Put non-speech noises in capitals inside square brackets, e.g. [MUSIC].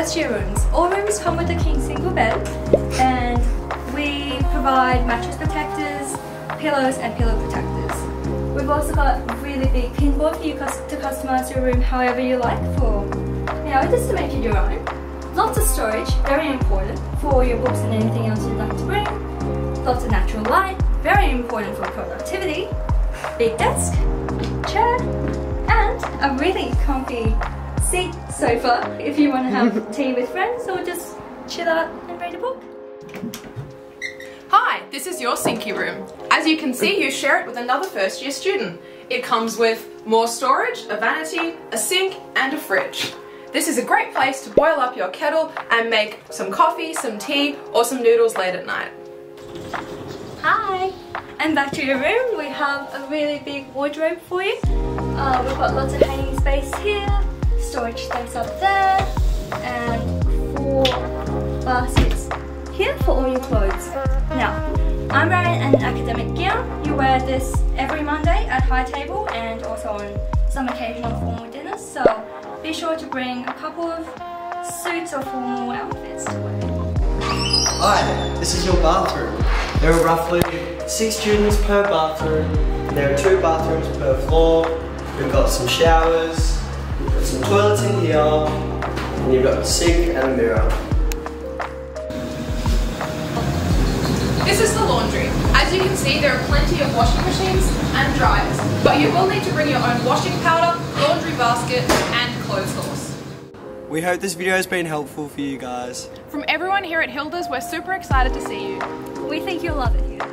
first year rooms. All rooms come with a king single bed and we provide mattress protectors, pillows and pillow protectors. We've also got really big pinboard for you to customise your room however you like for, you know, just to make it your own. Lots of storage, very important for your books and anything else you'd like to bring. Lots of natural light, very important for productivity. Big desk, chair, and a really comfy seat sofa if you want to have [LAUGHS] tea with friends or just chill out and read a book. Hi, this is your Sinky room. As you can see, you share it with another first year student. It comes with more storage, a vanity, a sink and a fridge. This is a great place to boil up your kettle and make some coffee, some tea or some noodles late at night. Hi! And back to your room, we have a really big wardrobe for you. Uh, we've got lots of hanging space here, storage space up there, and four baskets here for all your clothes. Now, I'm wearing an academic gown. You wear this every Monday at high table and also on some occasional formal dinners, so be sure to bring a couple of suits or formal outfits to wear. Hi, this is your bathroom. There are roughly six students per bathroom. There are two bathrooms per floor. We've got some showers, some toilets in here, and you've got a sink and a mirror. This is the laundry. As you can see, there are plenty of washing machines and dryers, but you will need to bring your own washing powder, laundry basket, and clothes horse. We hope this video has been helpful for you guys. From everyone here at Hilda's, we're super excited to see you. We think you'll love it here.